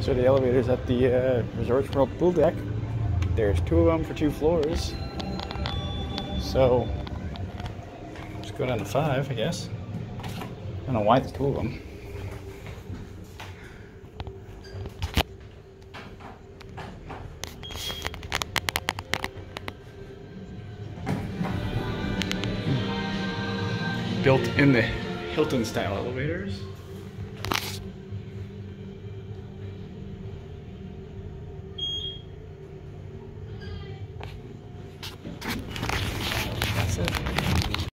So the elevators at the uh, Resorts World pool deck. There's two of them for two floors. So let's go down to five, I guess. I don't know why there's two of them. Built in the Hilton style elevators.